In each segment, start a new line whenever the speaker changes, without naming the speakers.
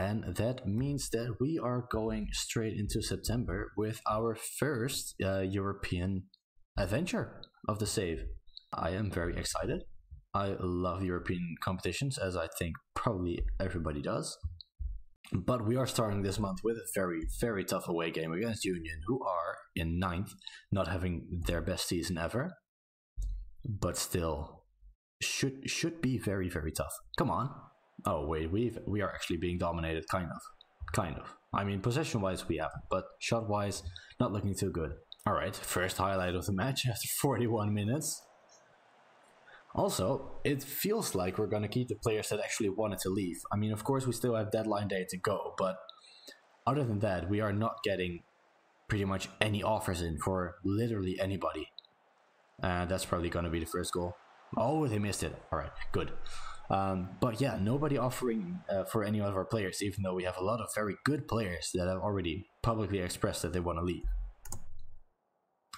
And that means that we are going straight into September with our first uh, European adventure of the save. I am very excited. I love European competitions, as I think probably everybody does. But we are starting this month with a very, very tough away game against Union, who are in ninth, not having their best season ever, but still should should be very, very tough. Come on. Oh wait, we we are actually being dominated, kind of, kind of. I mean, possession wise we haven't, but shot wise, not looking too good. All right, first highlight of the match after 41 minutes. Also, it feels like we're to keep the players that actually wanted to leave. I mean, of course, we still have deadline day to go, but other than that, we are not getting pretty much any offers in for literally anybody. And uh, that's probably going to be the first goal. Oh, they missed it. All right, good. Um, but yeah, nobody offering uh, for any of our players, even though we have a lot of very good players that have already publicly expressed that they want to leave.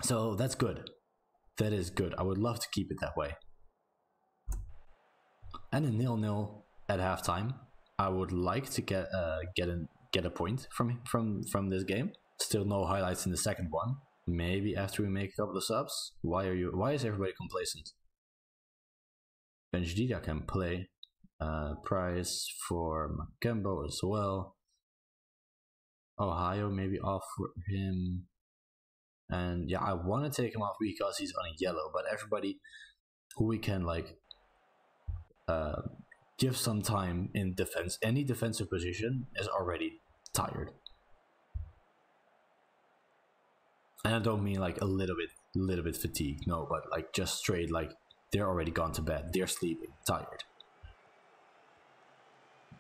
So that's good. That is good. I would love to keep it that way and a nil nil at halftime. I would like to get uh, get a get a point from from from this game. Still no highlights in the second one. Maybe after we make a couple of subs. Why are you? Why is everybody complacent? Benjdida can play. Uh, price for Makembo as well. Ohio maybe off him. And yeah, I want to take him off because he's on a yellow, but everybody who we can like uh, give some time in defense. Any defensive position is already tired. And I don't mean like a little bit, little bit fatigued. No, but like just straight, like they're already gone to bed. They're sleeping, tired.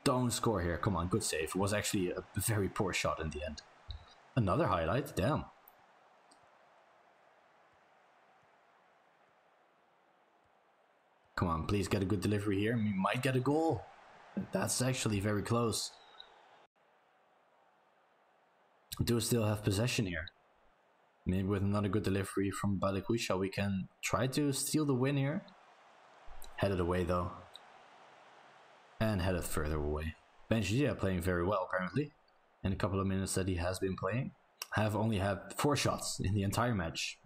Don't score here. Come on, good save. It was actually a very poor shot in the end. Another highlight. Damn. Come on, please get a good delivery here. We might get a goal. That's actually very close. Do still have possession here. Maybe with another good delivery from Balikwisha, we can try to steal the win here. Headed away though. And headed further away. Benjia playing very well apparently. In a couple of minutes that he has been playing. Have only had 4 shots in the entire match.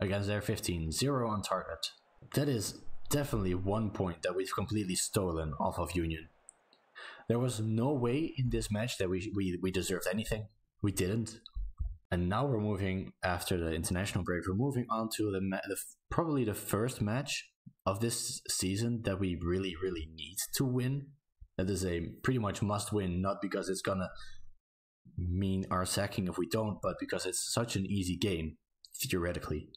Against their 15. 0 on target. That is definitely one point that we've completely stolen off of Union. There was no way in this match that we, we, we deserved anything. We didn't. And now we're moving after the international break. We're moving on to the, the probably the first match of this season that we really really need to win. That is a pretty much must win, not because it's gonna mean our sacking if we don't, but because it's such an easy game theoretically.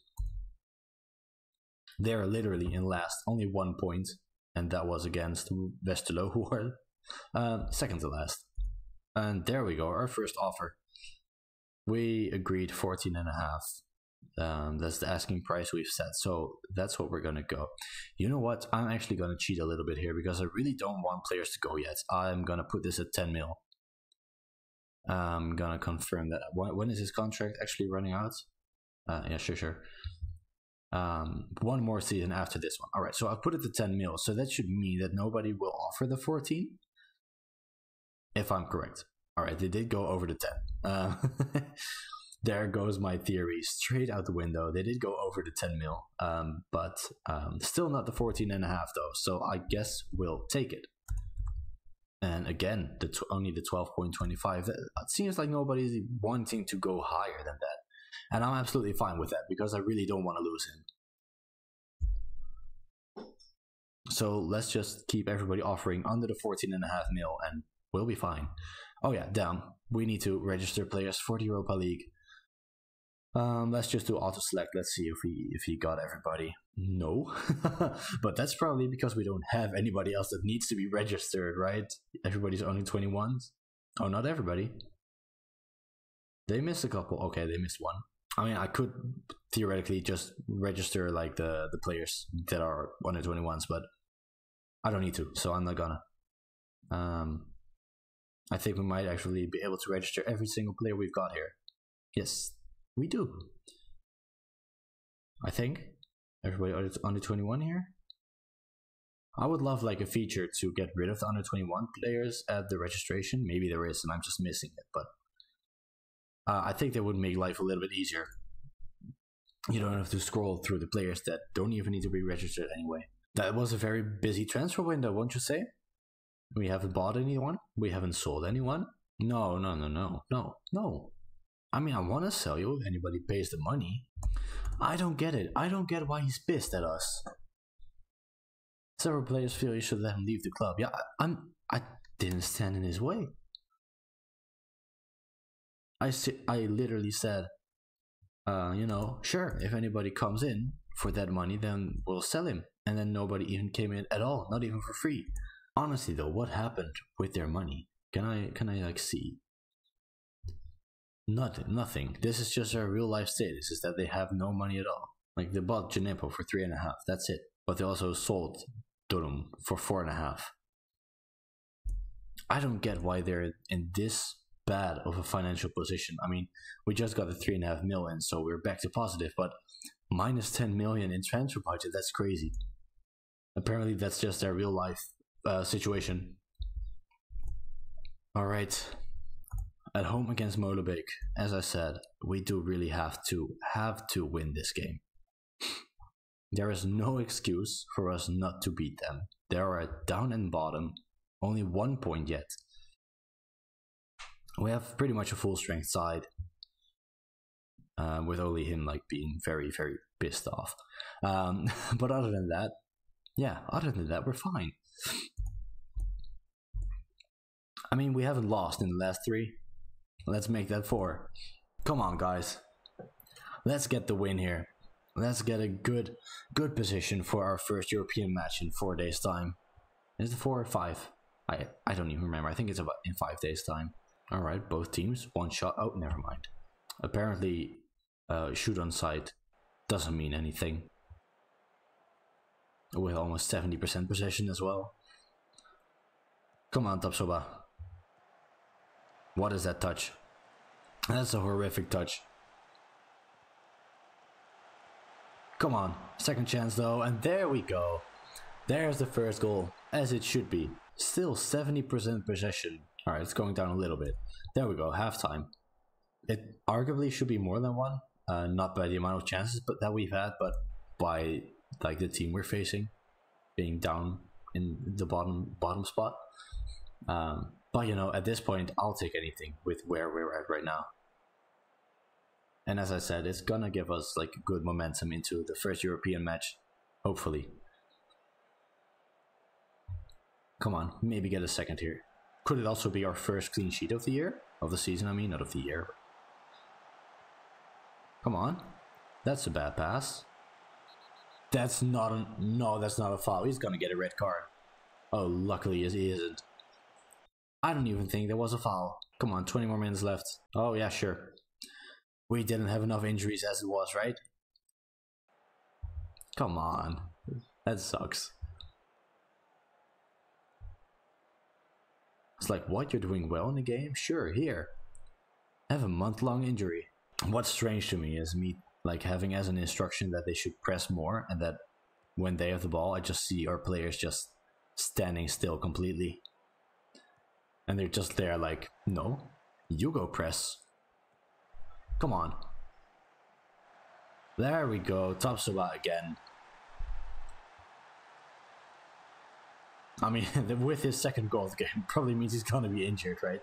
They're literally in last, only one point, and that was against Westerlo, who were uh, second to last. And there we go, our first offer. We agreed 14 and a half. Um, that's the asking price we've set. So that's what we're going to go. You know what? I'm actually going to cheat a little bit here because I really don't want players to go yet. I'm going to put this at 10 mil. I'm going to confirm that. When is his contract actually running out? Uh, yeah, sure, sure um, one more season after this one. All right, so I've put it to 10 mil. So that should mean that nobody will offer the 14, if I'm correct. All right, they did go over the 10. Uh, there goes my theory straight out the window. They did go over the 10 mil, um, but um, still not the 14 and a half though. So I guess we'll take it. And again, the only the 12.25. It seems like nobody's wanting to go higher than that. And I'm absolutely fine with that because I really don't want to lose him. So let's just keep everybody offering under the 14 and a half mil and we'll be fine. Oh yeah, damn. We need to register players for the Europa League. Um, let's just do auto select. Let's see if he if he got everybody. No, but that's probably because we don't have anybody else that needs to be registered, right? Everybody's only 21s. Oh, not everybody. They missed a couple. Okay, they missed one. I mean, I could theoretically just register like the the players that are under twenty ones, but I don't need to, so I'm not gonna. Um, I think we might actually be able to register every single player we've got here. Yes, we do. I think everybody under twenty one here. I would love like a feature to get rid of the under 21 players at the registration. Maybe there is, and I'm just missing it. But uh, I think that would make life a little bit easier. You don't have to scroll through the players that don't even need to be registered anyway. That was a very busy transfer window, won't you say? We haven't bought anyone. We haven't sold anyone. No, no, no, no, no, no. I mean, I want to sell you if anybody pays the money. I don't get it. I don't get why he's pissed at us. Several players feel you should let him leave the club. Yeah, I, I'm. I didn't stand in his way. I I literally said, uh, you know, sure, if anybody comes in for that money, then we'll sell him. And then nobody even came in at all, not even for free. Honestly, though, what happened with their money? Can I can I like see? Nothing, nothing. This is just their real life status: is that they have no money at all. Like they bought Djenepo for three and a half. That's it. But they also sold Durum for four and a half. I don't get why they're in this bad of a financial position. I mean, we just got the three and a half million, so we're back to positive, but minus 10 million in transfer budget, that's crazy. Apparently, that's just their real life uh, situation. All right. At home against Molenbeek, as I said, we do really have to have to win this game. There is no excuse for us not to beat them. They are down and bottom, only one point yet. We have pretty much a full strength side, uh, with only him like being very very pissed off. Um, but other than that, yeah, other than that, we're fine. I mean, we haven't lost in the last three. Let's make that four. Come on, guys. Let's get the win here. Let's get a good good position for our first European match in four days' time. Is it four or five? I I don't even remember. I think it's about in five days' time. All right, both teams one shot. Oh, never mind. Apparently, uh, shoot on sight doesn't mean anything. With almost seventy percent possession as well. Come on, Tapsoba. What is that touch? That's a horrific touch. Come on, second chance though, and there we go. There's the first goal, as it should be. Still 70% possession. Alright, it's going down a little bit. There we go, halftime. It arguably should be more than one, uh, not by the amount of chances but that we've had, but by like the team we're facing being down in the bottom bottom spot. Um, but you know, at this point, I'll take anything with where we're at right now. And as I said, it's gonna give us like good momentum into the first European match, hopefully. Come on, maybe get a second here. Could it also be our first clean sheet of the year? Of the season, I mean, not of the year. Come on. That's a bad pass. That's not a... No, that's not a foul. He's gonna get a red card. Oh, luckily he isn't. I don't even think there was a foul. Come on, 20 more minutes left. Oh, yeah, sure we didn't have enough injuries as it was, right? Come on. That sucks. It's like, what? You're doing well in the game? Sure, here. have a month long injury. What's strange to me is me like having as an instruction that they should press more and that when they have the ball, I just see our players just standing still completely. And they're just there like, no, you go press. Come on. There we go. Tapsoba again. I mean, with his second goal of the game, probably means he's gonna be injured, right?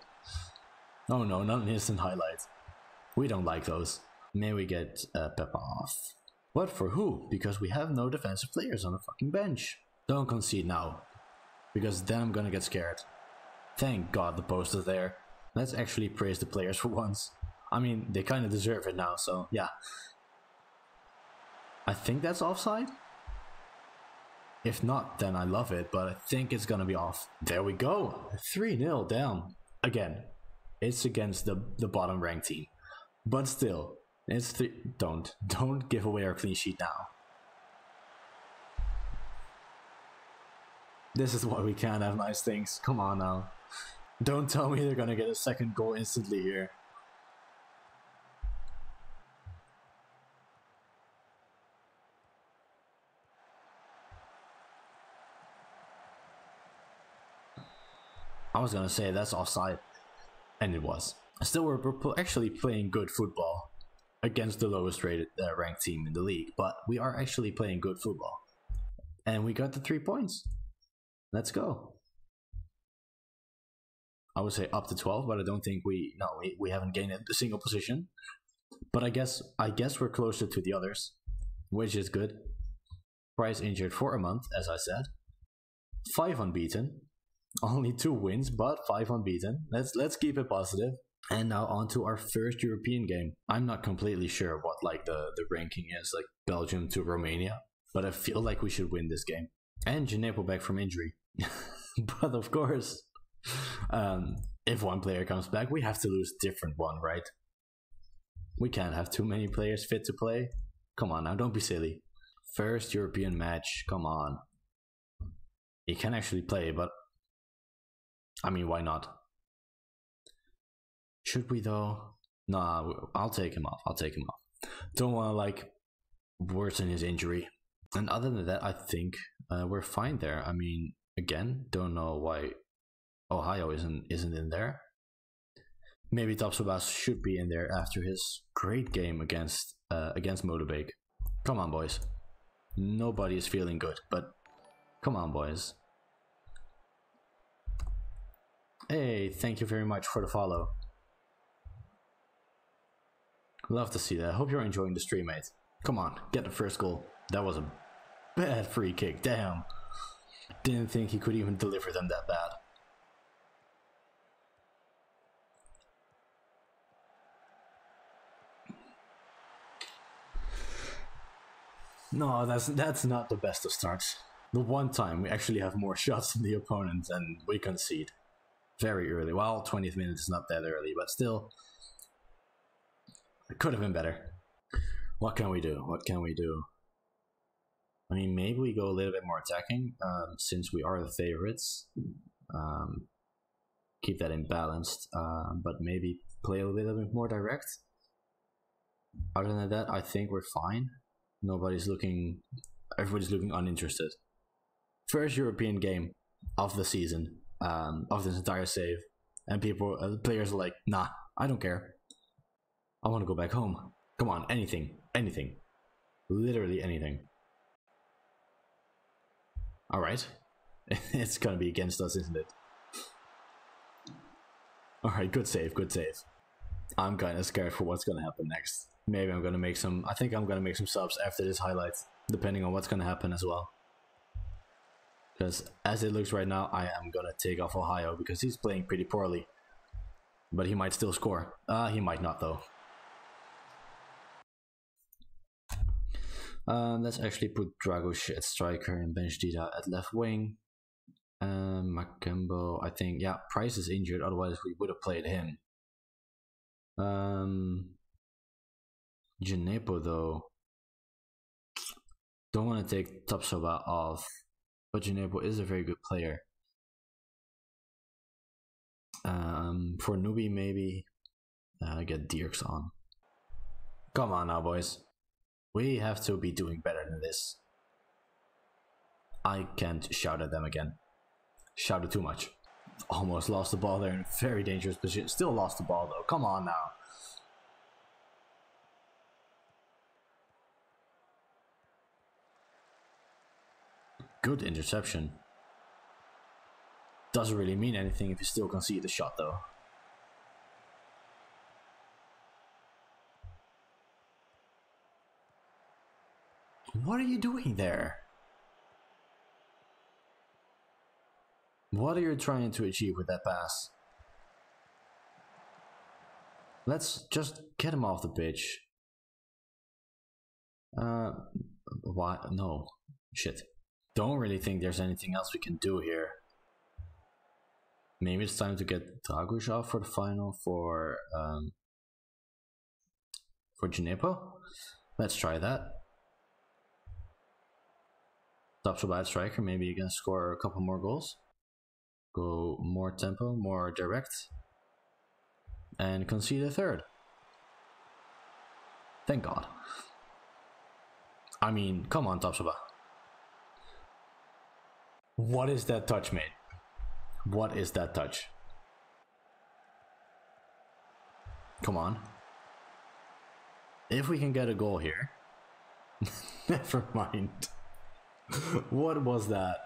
Oh no, not an instant highlight. We don't like those. May we get uh, Peppa off. What for who? Because we have no defensive players on the fucking bench. Don't concede now. Because then I'm gonna get scared. Thank god the post is there. Let's actually praise the players for once. I mean, they kind of deserve it now, so yeah. I think that's offside. If not, then I love it, but I think it's gonna be off. There we go. 3 0 down. Again, it's against the, the bottom ranked team. But still, it's th- don't don't give away our clean sheet now. This is why we can't have nice things. Come on now. Don't tell me they're gonna get a second goal instantly here. I was gonna say that's offside, and it was. Still, we're, we're actually playing good football against the lowest rated uh, ranked team in the league, but we are actually playing good football, and we got the three points. Let's go. I would say up to twelve, but I don't think we no we, we haven't gained a single position. But I guess I guess we're closer to the others, which is good. Price injured for a month, as I said. Five unbeaten, only two wins, but five unbeaten. Let's let's keep it positive. And now on to our first European game. I'm not completely sure what like the, the ranking is, like Belgium to Romania, but I feel like we should win this game. And Djenepo back from injury. but of course, um, if one player comes back, we have to lose different one, right? We can't have too many players fit to play. Come on now, don't be silly. First European match, come on. He can actually play, but I mean, why not? Should we though? Nah, I'll take him off. I'll take him off. Don't want to like worsen his injury. And other than that, I think uh, we're fine there. I mean, again, don't know why Ohio isn't isn't in there. Maybe Tapsobas should be in there after his great game against uh, against Molenbeek. Come on, boys. Nobody is feeling good, but come on, boys. Hey, thank you very much for the follow. Love to see that. Hope you're enjoying the stream, mate. Come on, get the first goal. That was a bad free kick. Damn. Didn't think he could even deliver them that bad. No, that's that's not the best of starts. The one time we actually have more shots than the opponent and we concede very early. Well, 20th minute is not that early, but still, could have been better. What can we do? What can we do? I mean, maybe we go a little bit more attacking, um, since we are the favorites. Um, keep that imbalanced, uh, but maybe play a little bit more direct. Other than that, I think we're fine. Nobody's looking, everybody's looking uninterested. First European game of the season um, of this entire save, and people, uh, players are like, "Nah, I don't care. I want to go back home. Come on, anything, anything, literally anything." All right, it's gonna be against us, isn't it? All right, good save, good save. I'm kind of scared for what's gonna happen next. Maybe I'm gonna make some. I think I'm gonna make some subs after this highlight, depending on what's gonna happen as well. Because as it looks right now, I am gonna take off Ohio because he's playing pretty poorly. But he might still score. Uh, he might not though. Um, let's actually put Dragosh at striker and bench at left wing. Um, Makembo, I think, yeah, Price is injured, otherwise we would have played him. Um, though, don't want to take Tapsoba off but Djenepo is a very good player. Um, for Noubi, maybe uh, get Dirks on. Come on now, boys. We have to be doing better than this. I can't shout at them again. Shouted too much. Almost lost the ball there in very dangerous position. Still lost the ball though. Come on now. Good interception. Doesn't really mean anything if you still concede the shot though. What are you doing there? What are you trying to achieve with that pass? Let's just get him off the pitch. Uh, why? No. Shit don't really think there's anything else we can do here. Maybe it's time to get Dragush off for the final for um, for Djenepo. Let's try that. Top to bad striker, maybe you can score a couple more goals. Go more tempo, more direct. And concede a third. Thank God. I mean, come on, Tapsoba. What is that touch, mate? What is that touch? Come on. If we can get a goal here. Never mind. what was that?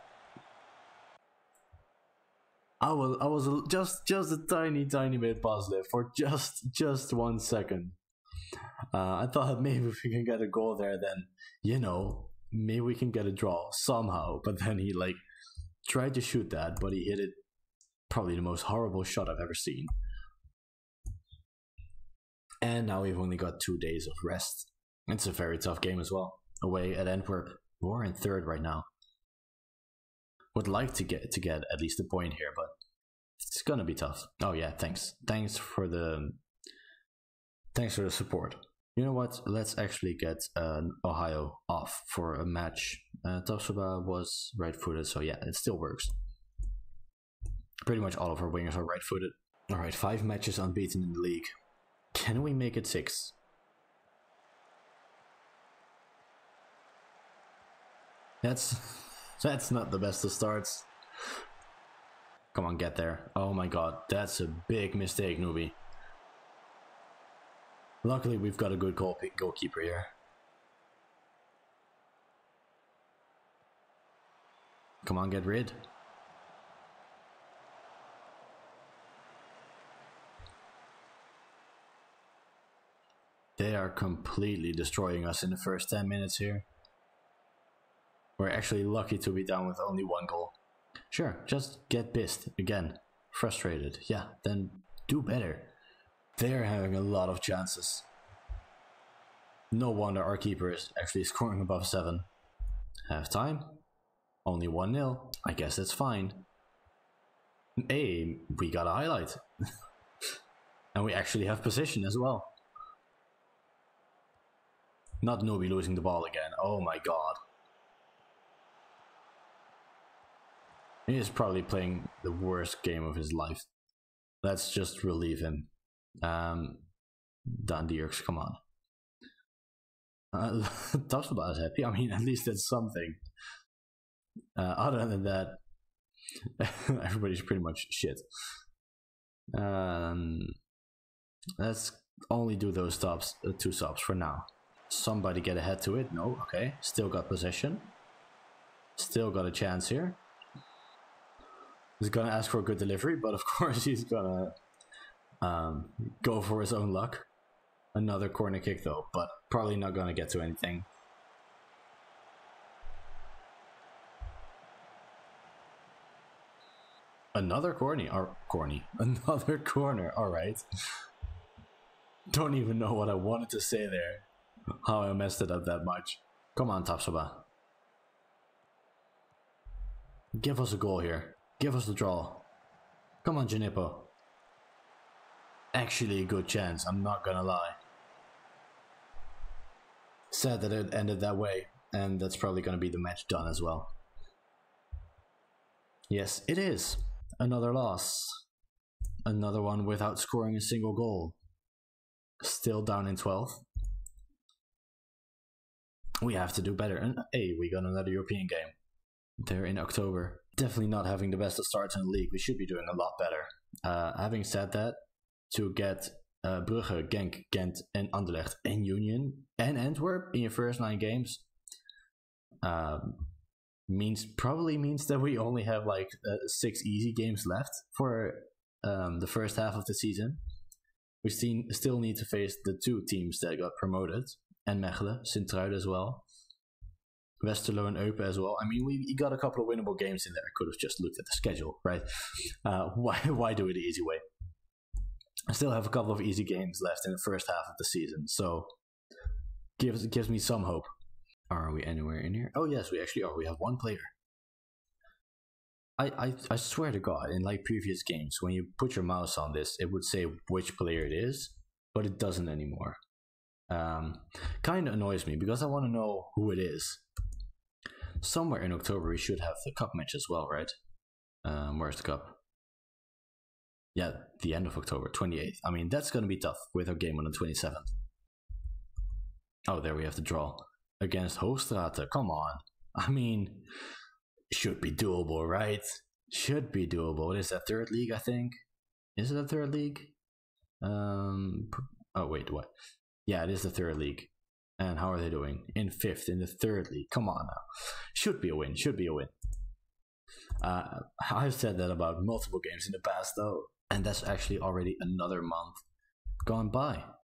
I was I was just just a tiny tiny bit positive for just just one second. Uh, I thought maybe if we can get a goal there, then you know maybe we can get a draw somehow. But then he like tried to shoot that, but he hit it. Probably the most horrible shot I've ever seen. And now we've only got two days of rest. It's a very tough game as well. Away at Antwerp, we're in third right now. Would like to get to get at least a point here, but it's gonna be tough. Oh yeah, thanks. Thanks for the thanks for the support. You know what? Let's actually get uh, Ohio off for a match. Uh, Tapsoba was right-footed, so yeah, it still works. Pretty much all of our wingers are right-footed. All right, five matches unbeaten in the league. Can we make it six? That's that's not the best of starts. Come on, get there. Oh my god, that's a big mistake, Noubi. Luckily, we've got a good goal goalkeeper here. Come on, get rid. They are completely destroying us in the first 10 minutes here. We're actually lucky to be down with only one goal. Sure, just get pissed again. Frustrated. Yeah, then do better. They're having a lot of chances. No wonder our keeper is actually scoring above 7. Half time. Only 1 0. I guess that's fine. Hey, we got a highlight. and we actually have position as well. Not Noubi losing the ball again. Oh my god. He is probably playing the worst game of his life. Let's just relieve him. Um, Dan come on. Uh, Tapsoba is happy. I mean, at least it's something. Uh, other than that, everybody's pretty much shit. Um, let's only do those stops, uh, two stops for now. Somebody get ahead to it. No, okay. Still got possession. Still got a chance here. He's gonna ask for a good delivery, but of course he's gonna um, go for his own luck. Another corner kick though, but probably not gonna get to anything. Another corny, or corny, another corner. All right. Don't even know what I wanted to say there. How I messed it up that much. Come on, Tapsoba. Give us a goal here. Give us the draw. Come on, Djenepo. Actually a good chance, I'm not gonna lie. Sad that it ended that way, and that's probably gonna be the match done as well. Yes, it is. Another loss. Another one without scoring a single goal. Still down in 12th. We have to do better. And hey, we got another European game. They're in October definitely not having the best of starts in the league. We should be doing a lot better. Uh, having said that, to get uh, Brugge, Genk, Ghent, and Anderlecht and Union and Antwerp in your first nine games um, means probably means that we only have like uh, six easy games left for um, the first half of the season. We still need to face the two teams that got promoted and Mechelen, Sint-Truiden as well. Westerlo and Eupen as well. I mean, we got a couple of winnable games in there. I could have just looked at the schedule, right? Uh, why why do it the easy way? I still have a couple of easy games left in the first half of the season, so gives gives me some hope. Are we anywhere in here? Oh yes, we actually are. We have one player. I, I, I swear to God, in like previous games, when you put your mouse on this, it would say which player it is, but it doesn't anymore. Um, kind of annoys me because I want to know who it is somewhere in October we should have the cup match as well, right? Um, where's the cup? Yeah, the end of October, 28th. I mean, that's going to be tough with our game on the 27th. Oh, there we have the draw against Hoogstraten. Come on. I mean, should be doable, right? should be doable. It is that third league, I think. Is it a third league? Um. Oh wait, what? Yeah, it is the third league. And how are they doing? In fifth, in the third league. Come on now. Should be a win. Should be a win. Uh, I've said that about multiple games in the past, though, and that's actually already another month gone by.